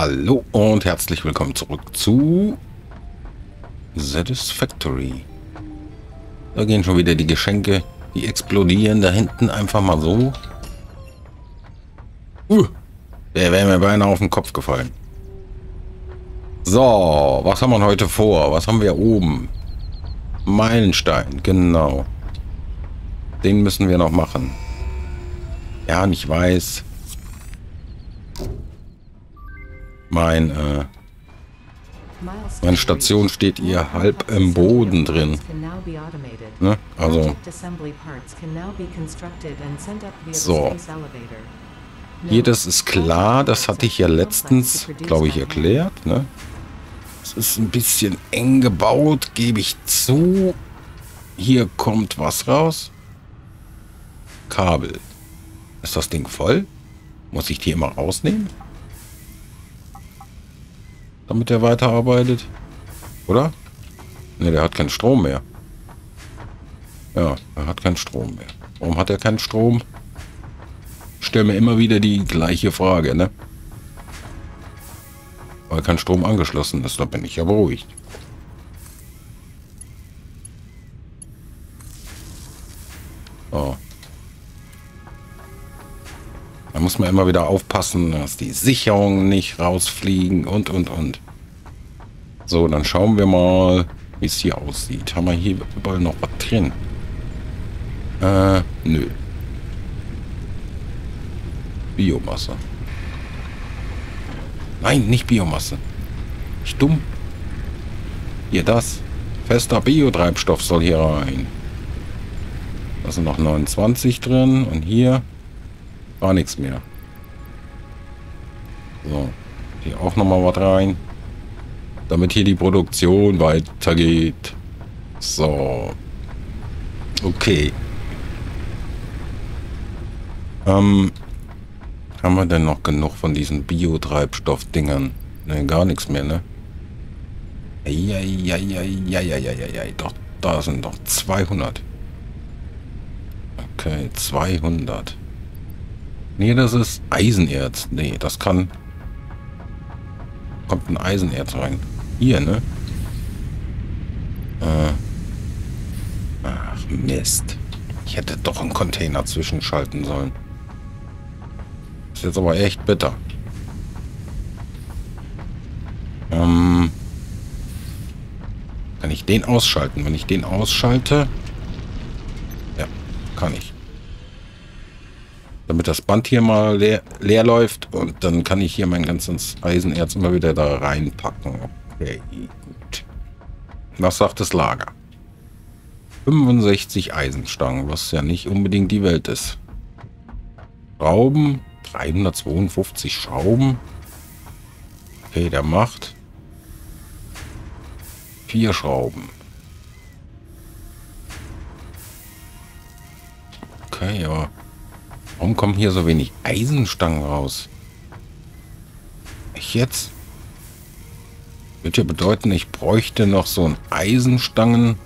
Hallo und herzlich willkommen zurück zu Satisfactory. Da gehen schon wieder die Geschenke, die explodieren da hinten einfach mal so. Uh, der wäre mir beinahe auf den Kopf gefallen. So, was haben wir heute vor? Was haben wir oben? Meilenstein, genau. Den müssen wir noch machen. Ja, ich weiß. Mein, äh, meine Station steht hier halb im Boden drin. Ne? Also. So. Hier, das ist klar, das hatte ich ja letztens, glaube ich, erklärt. Ne? Es ist ein bisschen eng gebaut, gebe ich zu. Hier kommt was raus. Kabel. Ist das Ding voll? Muss ich die immer rausnehmen? Damit er weiterarbeitet. Oder? Ne, der hat keinen Strom mehr. Ja, er hat keinen Strom mehr. Warum hat er keinen Strom? Stelle mir immer wieder die gleiche Frage, ne? Weil kein Strom angeschlossen ist, da bin ich ja beruhigt. Man immer wieder aufpassen, dass die Sicherungen nicht rausfliegen und, und, und. So, dann schauen wir mal, wie es hier aussieht. Haben wir hier überall noch was drin? Äh, nö. Biomasse. Nein, nicht Biomasse. Dumm. Hier das. Fester Biotreibstoff soll hier rein. Da sind noch 29 drin. Und hier war nichts mehr. So, hier auch nochmal was rein. Damit hier die Produktion weitergeht. So. Okay. Ähm, haben wir denn noch genug von diesen Biotreibstoff-Dingern? Ne, gar nichts mehr, ne? Eieieiei, doch, da sind doch 200. Okay, 200. Nee, das ist Eisenerz. Nee, das kann... Kommt ein Eisenerz rein. Hier, ne? Äh. Ach, Mist. Ich hätte doch einen Container zwischenschalten sollen. Ist jetzt aber echt bitter. Ähm... Kann ich den ausschalten? Wenn ich den ausschalte... Ja, kann ich damit das Band hier mal leer, leer, läuft und dann kann ich hier mein ganzes Eisenerz immer wieder da reinpacken. Okay, gut. Was sagt das Lager? 65 Eisenstangen, was ja nicht unbedingt die Welt ist. Schrauben, 352 Schrauben. Okay, der macht vier Schrauben. Okay, ja. Warum kommen hier so wenig Eisenstangen raus? Ich jetzt? Wird ja bedeuten, ich bräuchte noch so ein Eisenstangen.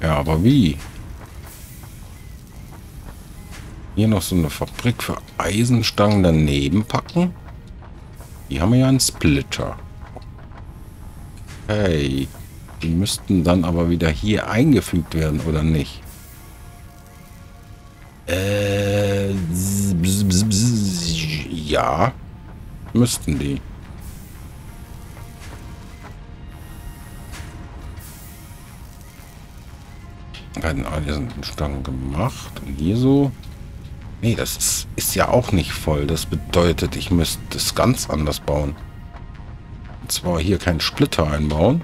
Ja, aber wie? Hier noch so eine Fabrik für Eisenstangen daneben packen? Hier haben ja einen Splitter. Hey, die müssten dann aber wieder hier eingefügt werden, oder nicht? Äh, ja, müssten die. Werden Eisenstangen gemacht. Und hier so. Nee, das ist, ist ja auch nicht voll. Das bedeutet, ich müsste das ganz anders bauen. Und zwar hier keinen Splitter einbauen,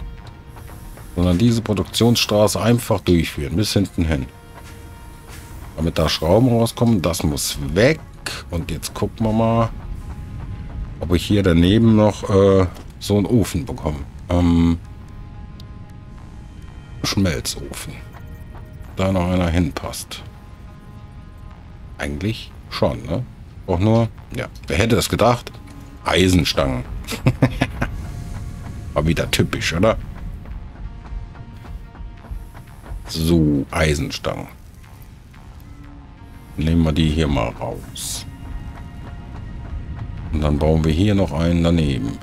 sondern diese Produktionsstraße einfach durchführen, bis hinten hin. Damit da Schrauben rauskommen, das muss weg. Und jetzt gucken wir mal, ob ich hier daneben noch äh, so einen Ofen bekomme. Ähm, Schmelzofen. Da noch einer hinpasst. Eigentlich schon, ne? Auch nur, ja, wer hätte es gedacht? Eisenstangen. War wieder typisch, oder? So, Eisenstangen. Nehmen wir die hier mal raus. Und dann bauen wir hier noch einen daneben.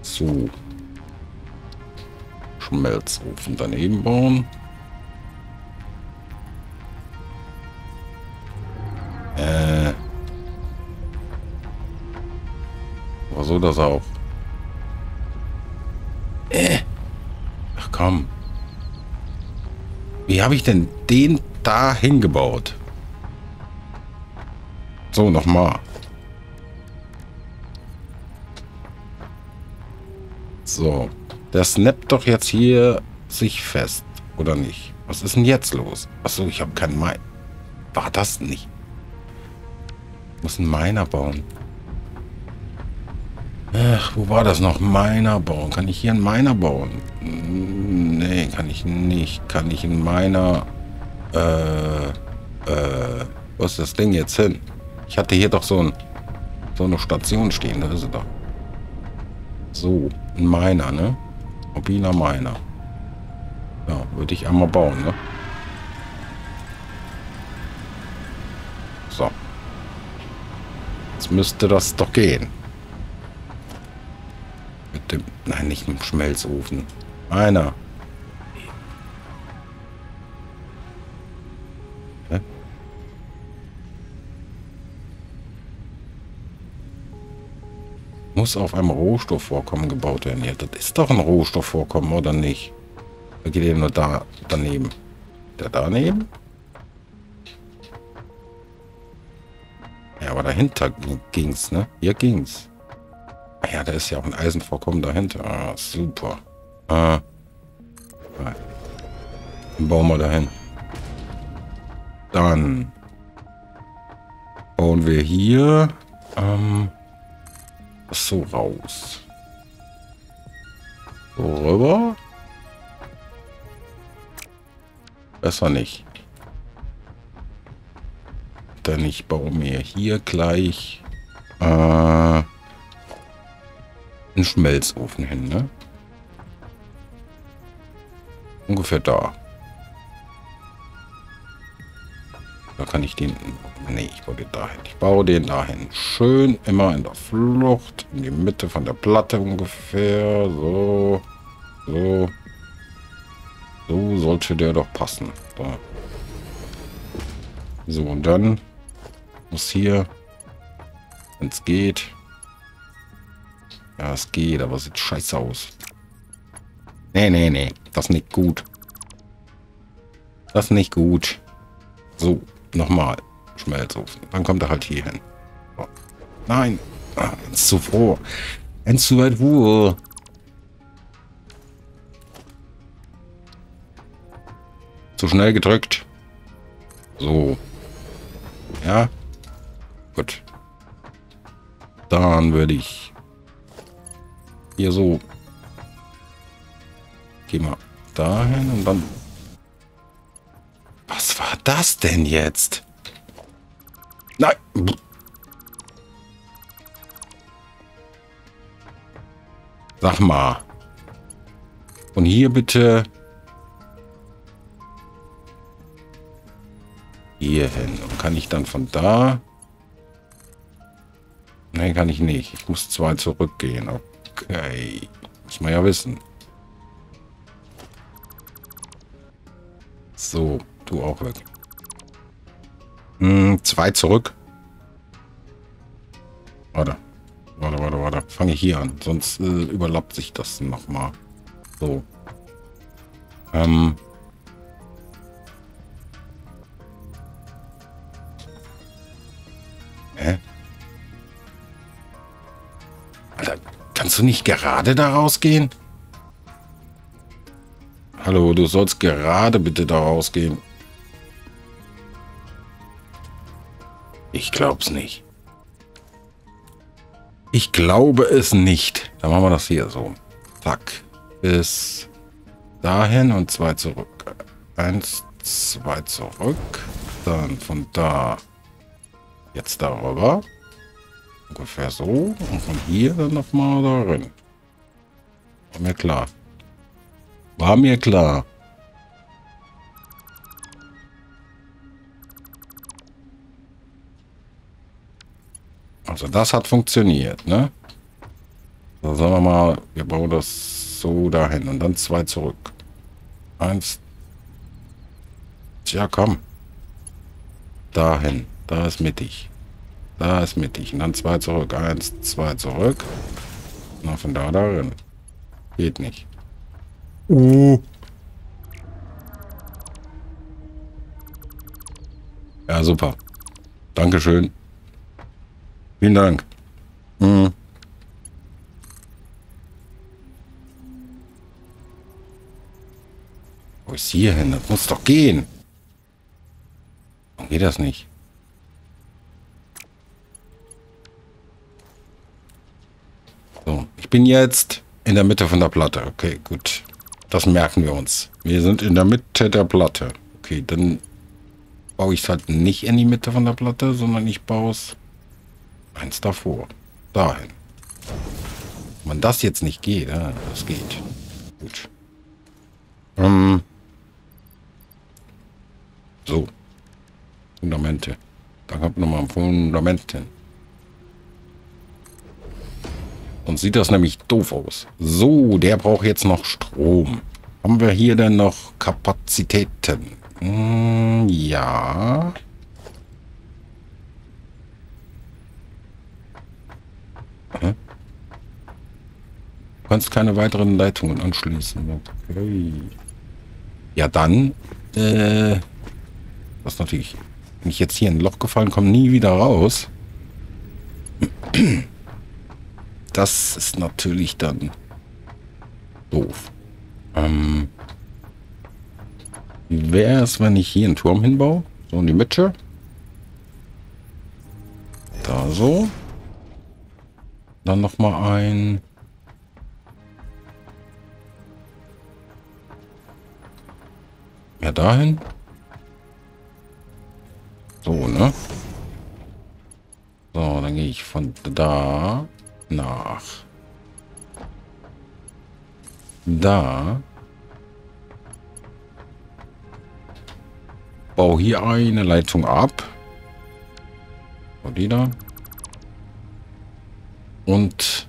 So. Schmelzofen daneben bauen. Äh. Aber so das auch. Äh. Ach komm. Wie habe ich denn den da hingebaut? So, nochmal. So. Der snappt doch jetzt hier sich fest. Oder nicht? Was ist denn jetzt los? Achso, ich habe keinen Mai. War das nicht? Ich muss einen Miner bauen. Ach, wo war das noch? Miner bauen. Kann ich hier einen Miner bauen? Nee, kann ich nicht. Kann ich einen Miner... Äh... Äh... Wo ist das Ding jetzt hin? Ich hatte hier doch so, ein, so eine Station stehen. Da ist sie doch. So, ein Miner, ne? Mobiler Miner. Ja, würde ich einmal bauen, ne? So. Jetzt müsste das doch gehen. Nein, nicht mit dem Schmelzofen. Einer. muss auf einem Rohstoffvorkommen gebaut werden. Ja, das ist doch ein Rohstoffvorkommen, oder nicht? Da geht eben nur da daneben. Der daneben? Ja, aber dahinter ging's, ne? Hier ging's. Ja, da ist ja auch ein Eisenvorkommen dahinter. Ah, super. Ah. Dann bauen wir dahin. Dann bauen wir hier ähm, so raus. So rüber. Besser nicht. Denn ich baue mir hier gleich äh, einen Schmelzofen hin, ne? Ungefähr da. Da kann ich den... Nee, ich baue den dahin. Ich baue den dahin. Schön immer in der Flucht. In die Mitte von der Platte ungefähr. So. So. So sollte der doch passen. Da. So, und dann muss hier, wenn es geht. Ja, es geht, aber sieht scheiße aus. Nee, nee, nee. Das ist nicht gut. Das ist nicht gut. So, nochmal. Schmelzofen. Dann kommt er halt hier hin. So. Nein. Ah, zu froh. Eins zu weit Ruhe. Zu schnell gedrückt. So. Ja. Gut. Dann würde ich hier so. Geh mal dahin und dann. Was war das denn jetzt? Nein. Sag mal. Und hier bitte hier hin. Und kann ich dann von da... Nein, kann ich nicht. Ich muss zwei zurückgehen. Okay. Muss man ja wissen. So, du auch weg. Hm, zwei zurück. Warte. Warte, warte, warte. Fange ich hier an. Sonst äh, überlappt sich das nochmal. So. Ähm... kannst du nicht gerade da rausgehen? Hallo, du sollst gerade bitte da rausgehen. Ich glaub's nicht. Ich glaube es nicht. Dann machen wir das hier so. Zack. Bis dahin und zwei zurück. Eins, zwei zurück. Dann von da Jetzt darüber. Ungefähr so. Und von hier dann nochmal da rein. War mir klar. War mir klar. Also das hat funktioniert, ne? So, sagen wir mal, wir bauen das so dahin und dann zwei zurück. Eins. Tja, komm. Dahin. Da ist mittig. Da ist mittig. Und dann zwei zurück. Eins, zwei zurück. Na, von da darin. Geht nicht. Uh. Ja, super. Dankeschön. Vielen Dank. Hm. Wo ist hier hin? Das muss doch gehen. Warum geht das nicht? So, ich bin jetzt in der Mitte von der Platte. Okay, gut. Das merken wir uns. Wir sind in der Mitte der Platte. Okay, dann baue ich es halt nicht in die Mitte von der Platte, sondern ich baue es eins davor. Dahin. Wenn das jetzt nicht geht, ja, das geht. Gut. Ähm. So. Fundamente. Da kommt nochmal ein Fundament hin. Und sieht das nämlich doof aus. So, der braucht jetzt noch Strom. Haben wir hier denn noch Kapazitäten? Hm, ja. Hä? Du kannst keine weiteren Leitungen anschließen. Okay. Ja, dann, äh, das ist natürlich, wenn ich jetzt hier in ein Loch gefallen komme, nie wieder raus. Das ist natürlich dann doof. Ähm, wie wäre es, wenn ich hier einen Turm hinbaue? So in die Mitte. Da so. Dann noch mal ein... Ja, dahin. So, ne? So, dann gehe ich von da nach da. Bau hier eine Leitung ab. die da. Und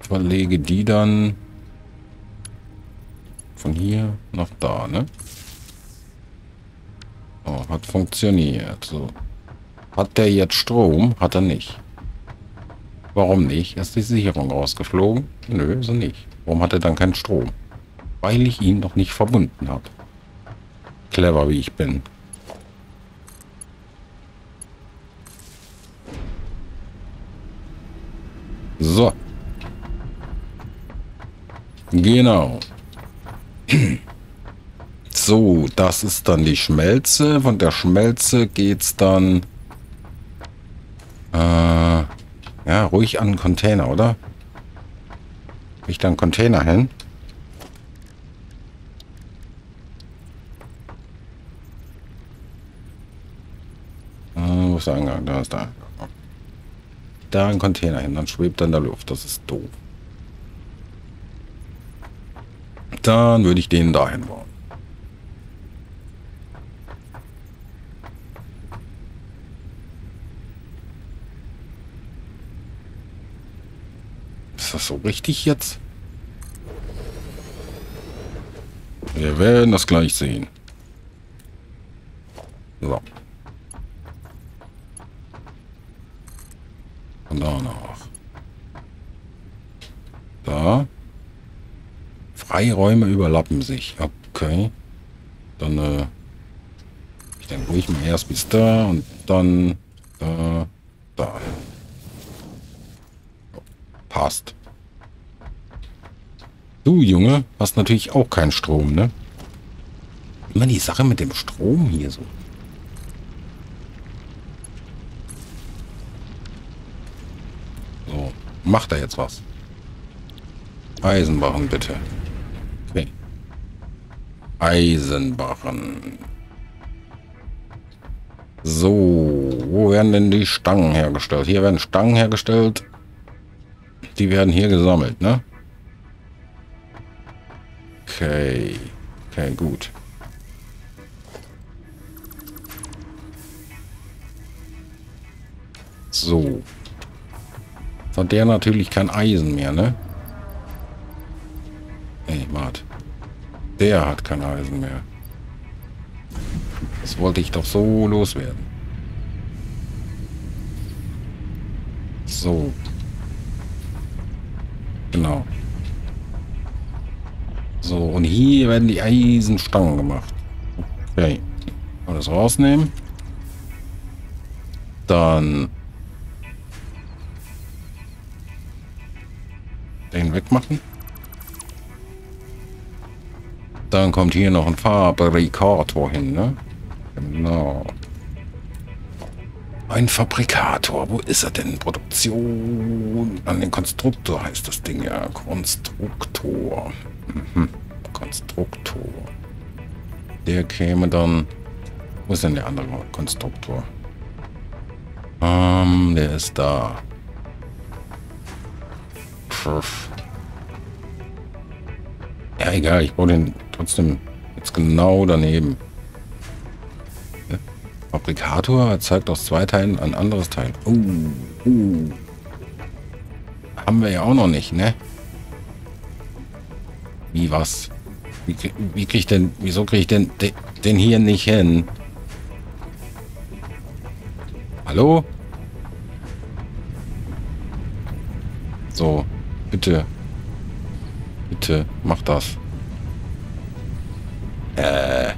verlege die dann von hier nach da, ne? Oh, hat funktioniert. So. Hat der jetzt Strom? Hat er nicht. Warum nicht? Ist die Sicherung rausgeflogen? Nö, so nicht. Warum hat er dann keinen Strom? Weil ich ihn noch nicht verbunden habe. Clever wie ich bin. So. Genau. So, das ist dann die Schmelze. Von der Schmelze geht's dann... Äh, ja, ruhig an den Container, oder? Ich dann Container hin. Äh, wo ist der Eingang? Da ist der. Da ein Container hin, dann schwebt er in der Luft. Das ist doof. Dann würde ich den dahin bauen. Das so richtig jetzt? Wir werden das gleich sehen. So. Und danach. Da. Freiräume überlappen sich. Okay. Dann, äh, ich denke ruhig mal erst bis da und dann da, da. Passt. Du, Junge, hast natürlich auch keinen Strom, ne? Immer die Sache mit dem Strom hier so. So, macht er jetzt was? Eisenbarren, bitte. Okay. Eisenbarren. So, wo werden denn die Stangen hergestellt? Hier werden Stangen hergestellt. Die werden hier gesammelt, ne? Okay. Okay, gut. So. Hat der natürlich kein Eisen mehr, ne? Ey, warte. Der hat kein Eisen mehr. Das wollte ich doch so loswerden. So. Genau. So, und hier werden die Eisenstangen gemacht. Okay. Alles rausnehmen. Dann den wegmachen. Dann kommt hier noch ein Fabrikator hin, ne? Genau. Ein Fabrikator. Wo ist er denn? Produktion. An den Konstruktor heißt das Ding ja. Konstruktor. Mhm. Konstruktor. Der käme dann... Wo ist denn der andere Konstruktor? Ähm, der ist da. Pff. Ja, egal. Ich baue den trotzdem jetzt genau daneben. Fabrikator zeigt aus zwei Teilen ein anderes Teil. Uh, uh. Haben wir ja auch noch nicht, ne? Wie was? Wie, wie krieg ich denn, wieso kriege ich denn den hier nicht hin? Hallo? So, bitte. Bitte, mach das. Äh.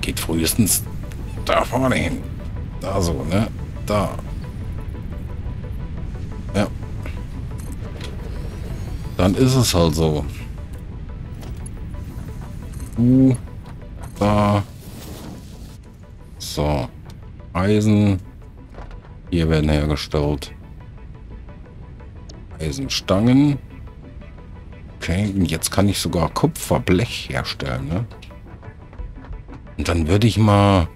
Geht frühestens da vorne hin. Da so, ne? Da. Dann ist es halt so. Du. Da. So. Eisen. Hier werden hergestellt. Eisenstangen. Okay, jetzt kann ich sogar Kupferblech herstellen, ne? Und dann würde ich mal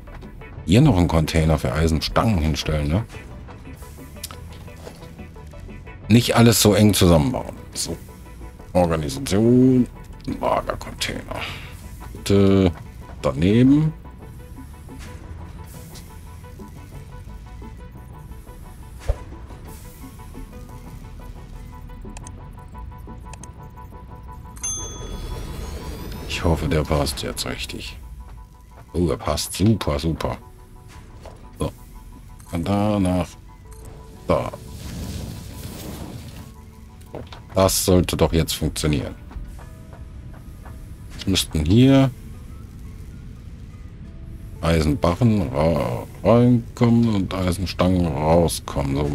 hier noch einen Container für Eisenstangen hinstellen, ne? Nicht alles so eng zusammenbauen. So. Organisation. Lagercontainer. Bitte daneben. Ich hoffe, der passt jetzt richtig. Oh, er passt. Super, super. So. Von da nach da. Das sollte doch jetzt funktionieren. Jetzt müssten hier Eisenbarren reinkommen und Eisenstangen rauskommen. So,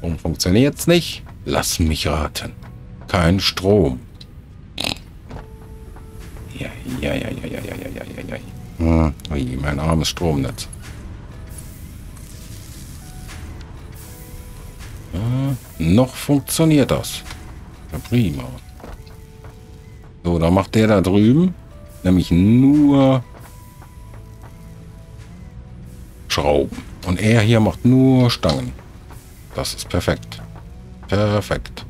warum funktioniert es nicht? Lass mich raten. Kein Strom. Ja, ja, ja, ja, ja, ja, ja, ja, ja. Hm, ui, mein armes Stromnetz. Ja, noch funktioniert das. Ja, prima. So, dann macht der da drüben nämlich nur Schrauben. Und er hier macht nur Stangen. Das ist perfekt. Perfekt.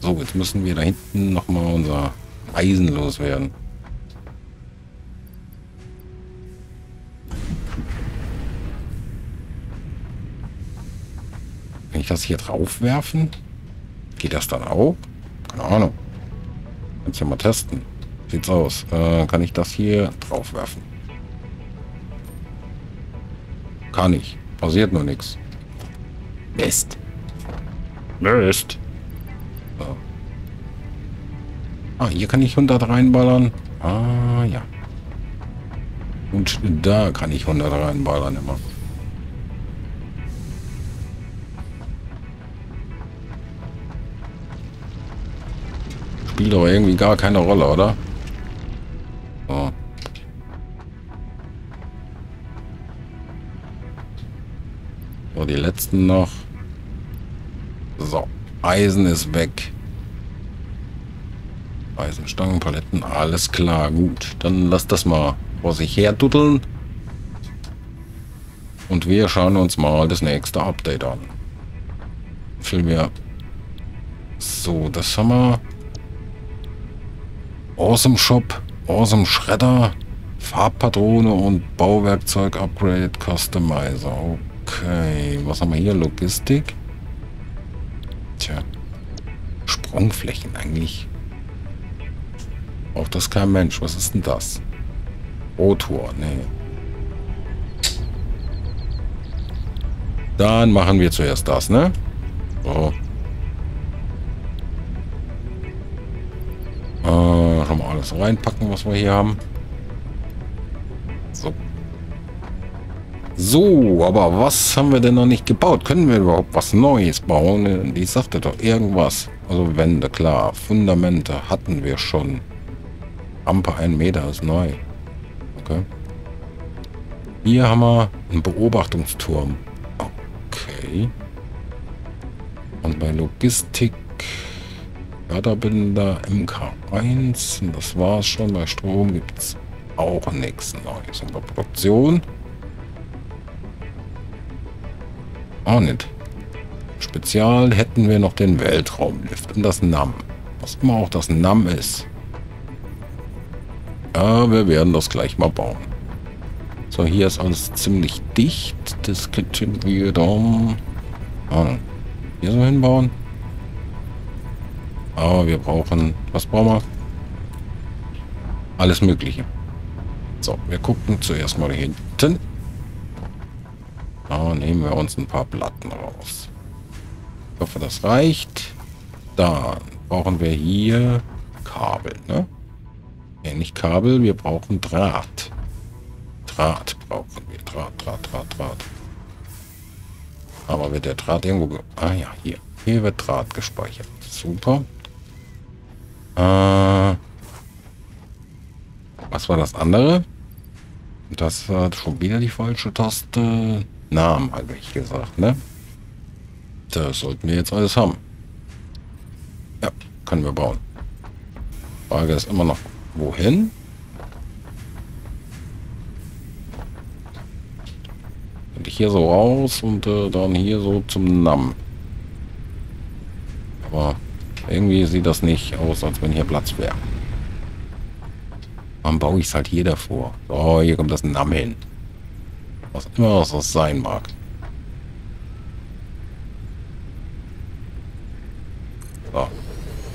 So, jetzt müssen wir da hinten nochmal unser Eisen loswerden. Kann ich das hier drauf werfen? Geht das dann auch? Keine Ahnung. Kannst ja mal testen. Sieht's aus. Äh, kann ich das hier drauf werfen? Kann ich. Passiert nur nichts. Mist. Mist. So. Ah, hier kann ich 100 reinballern. Ah, ja. Und da kann ich 100 reinballern immer. Spielt aber irgendwie gar keine Rolle, oder? So. So, die letzten noch. So, Eisen ist weg. Eisenstangen, Paletten, alles klar, gut. Dann lass das mal vor sich her duddeln. Und wir schauen uns mal das nächste Update an. Filmen wir. So, das haben wir. Awesome Shop, Awesome Schredder, Farbpatrone und Bauwerkzeug Upgrade Customizer. Okay, was haben wir hier? Logistik. Tja. Sprungflächen eigentlich. Auch das kein Mensch. Was ist denn das? Rotor, nee. Dann machen wir zuerst das, ne? So. Alles reinpacken, was wir hier haben. So. So, aber was haben wir denn noch nicht gebaut? Können wir überhaupt was Neues bauen? Die sagte doch irgendwas. Also Wände, klar. Fundamente hatten wir schon. Rampe 1 Meter ist neu. Okay. Hier haben wir einen Beobachtungsturm. Okay. Und bei Logistik Förderbinder MK1. Und das war's schon. Bei Strom gibt es auch nichts Neues. Und bei Produktion auch nicht. Spezial hätten wir noch den Weltraumlift und das NAM. Was immer auch das NAM ist. Ja, wir werden das gleich mal bauen. So, hier ist alles ziemlich dicht. Das wir dann ah, hier so hinbauen. Aber wir brauchen... Was brauchen wir? Alles Mögliche. So, wir gucken zuerst mal hinten. Da nehmen wir uns ein paar Platten raus. Ich hoffe, das reicht. Dann brauchen wir hier Kabel, ne? Ja, nicht Kabel, wir brauchen Draht. Draht brauchen wir. Draht, Draht, Draht, Draht. Aber wird der Draht irgendwo... Ah ja, hier. Hier wird Draht gespeichert. Super. Äh, was war das andere? Das war schon wieder die falsche Taste. Namen, habe ich gesagt, ne? Das sollten wir jetzt alles haben. Ja, können wir bauen. Frage ist immer noch, wohin? Und hier so raus und äh, dann hier so zum NAM. Aber irgendwie sieht das nicht aus, als wenn hier Platz wäre. Dann baue ich es halt hier davor. So, hier kommt das NAM hin. Was immer das sein mag. So.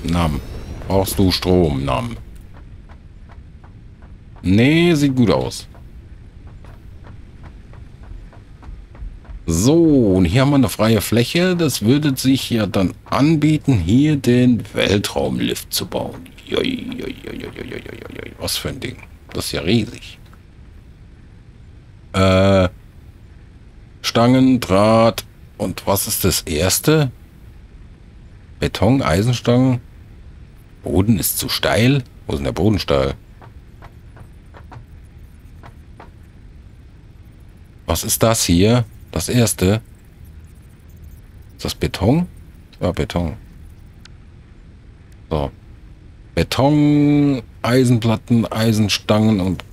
NAM. Brauchst du Strom, NAM? Nee, sieht gut aus. So, und hier haben wir eine freie Fläche. Das würde sich ja dann anbieten, hier den Weltraumlift zu bauen. Was für ein Ding. Das ist ja riesig. Äh, Stangen, Draht und was ist das erste? Beton, Eisenstangen. Boden ist zu steil. Wo ist denn der Bodensteil? Was ist das hier? Das erste. Ist das Beton? Ja, Beton. So. Beton, Eisenplatten, Eisenstangen und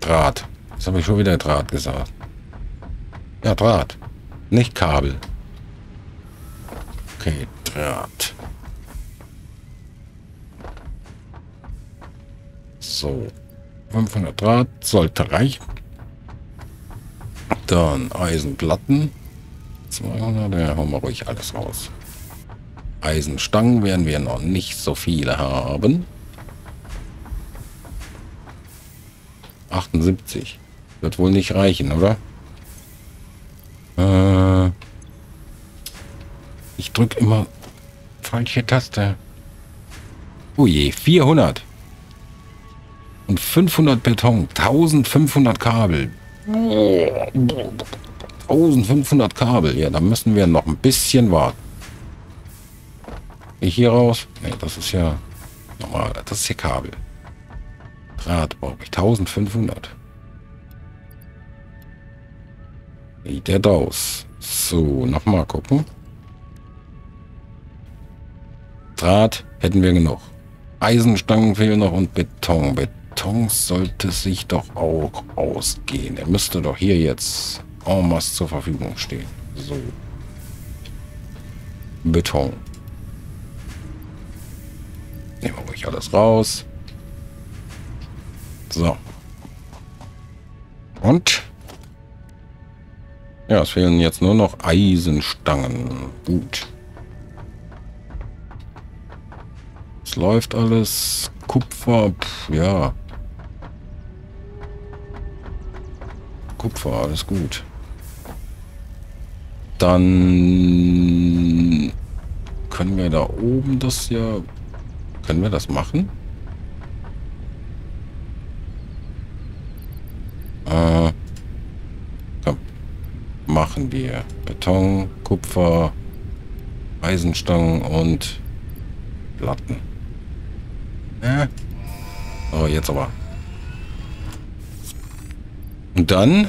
Draht. Jetzt habe ich schon wieder Draht gesagt. Ja, Draht. Nicht Kabel. Okay, Draht. So. 500 Draht sollte reichen. Dann Eisenplatten. 200, ja, hauen wir ruhig alles raus. Eisenstangen werden wir noch nicht so viele haben. 78. Wird wohl nicht reichen, oder? Äh, ich drücke immer falsche Taste. Oh je, 400. Und 500 Beton, 1500 Kabel. 1500 Kabel. Ja, da müssen wir noch ein bisschen warten. Ich hier raus? Ne, das ist ja normal. Das ist hier Kabel. Draht brauche ich. 1500. Wie der raus. So, nochmal gucken. Draht hätten wir genug. Eisenstangen fehlen noch und Beton. Beton Beton sollte sich doch auch ausgehen. Er müsste doch hier jetzt en masse zur Verfügung stehen. So. Beton. Nehmen wir ruhig alles raus. So. Und? Ja, es fehlen jetzt nur noch Eisenstangen. Gut. Es läuft alles. Kupfer, pff, ja. Kupfer, alles gut. Dann können wir da oben das ja... Können wir das machen? Äh, komm. Machen wir. Beton, Kupfer, Eisenstangen und Platten. Äh. Oh, jetzt aber. Und dann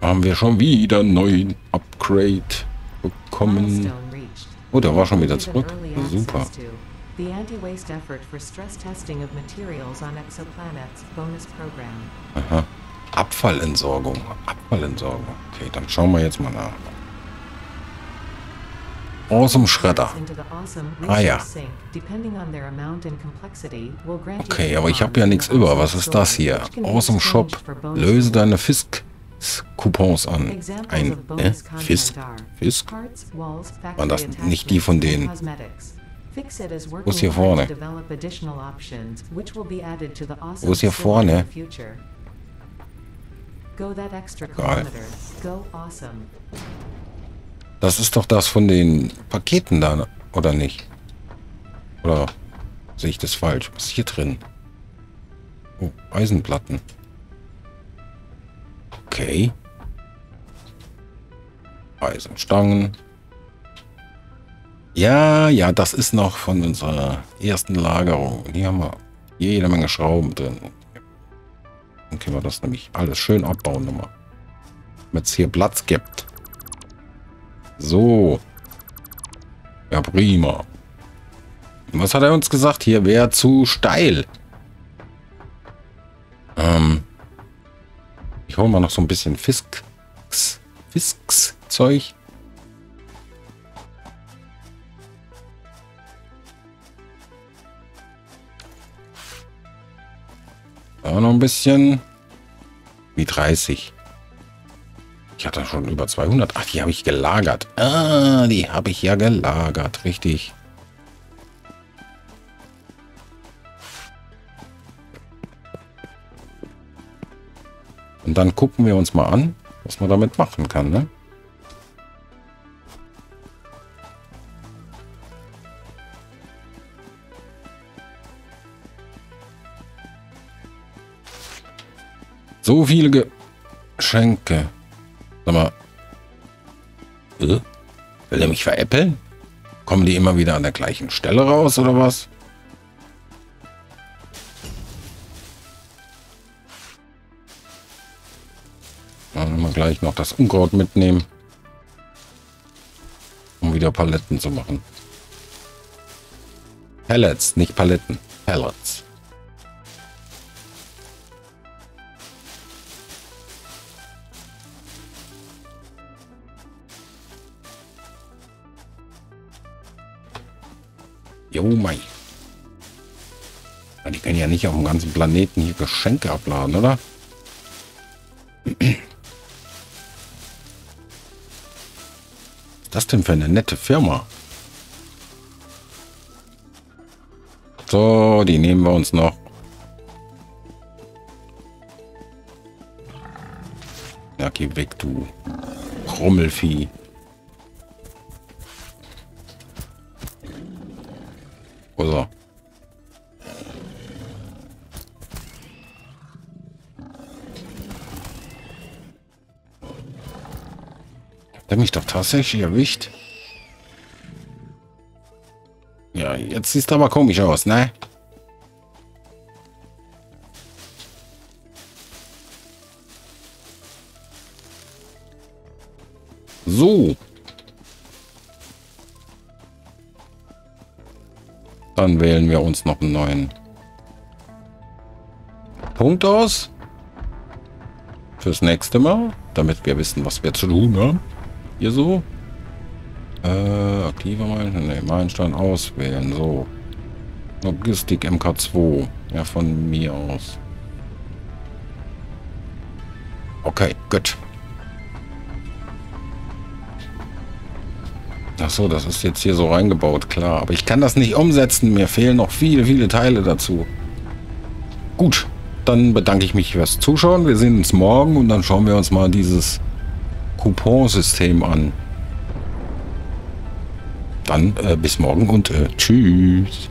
haben wir schon wieder einen neuen Upgrade bekommen. Oh, der war schon wieder zurück. Super. The anti-waste effort for stress testing of materials on exoplanets bonus program. Aha. Abfallentsorgung. Abfallentsorgung. Okay, dann schauen wir jetzt mal nach. Awesome Schredder. Ah ja. Okay, aber ich habe ja nichts über. Was ist das hier? Awesome Shop. Löse deine Fisk-Coupons an. Ein äh, Fisk? Fisk? Waren das nicht die von denen? Wo ist hier vorne? Wo ist hier vorne? Geil. Das ist doch das von den Paketen da, oder nicht? Oder sehe ich das falsch? Was ist hier drin? Oh, Eisenplatten. Okay. Eisenstangen. Ja, ja, das ist noch von unserer ersten Lagerung. Hier haben wir jede Menge Schrauben drin. Dann können wir das nämlich alles schön abbauen nochmal. Damit es hier Platz gibt. So. Ja, prima. Was hat er uns gesagt? Hier wäre zu steil. Ähm. Ich hole mal noch so ein bisschen Fisks. Fisks Zeug. Auch noch ein bisschen. Wie 30. Ich hatte schon über 200. Ach, die habe ich gelagert. Ah, die habe ich ja gelagert. Richtig. Und dann gucken wir uns mal an, was man damit machen kann, ne? So viele Geschenke. Sag mal. Äh? Will er mich veräppeln? Kommen die immer wieder an der gleichen Stelle raus, oder was? Dann wir gleich noch das Unkraut mitnehmen. Um wieder Paletten zu machen. Pellets, nicht Paletten. Pellets. Jo, mei. Die können ja nicht auf dem ganzen Planeten hier Geschenke abladen, oder? Was ist das denn für eine nette Firma? So, die nehmen wir uns noch. Ja, geh weg, du Krummelvieh. Tatsächlich erwischt. Ja, jetzt sieht aber komisch aus, ne? So. Dann wählen wir uns noch einen neuen Punkt aus. Fürs nächste Mal. Damit wir wissen, was wir zu tun haben. Hier so. Äh, aktiver Meilenstein. Ne, Meilenstein auswählen. So. Logistik MK2. Ja, von mir aus. Okay, gut. Ach so, das ist jetzt hier so reingebaut, klar. Aber ich kann das nicht umsetzen. Mir fehlen noch viele, viele Teile dazu. Gut, dann bedanke ich mich fürs Zuschauen. Wir sehen uns morgen und dann schauen wir uns mal dieses Couponsystem an. Dann äh, bis morgen und äh, tschüss.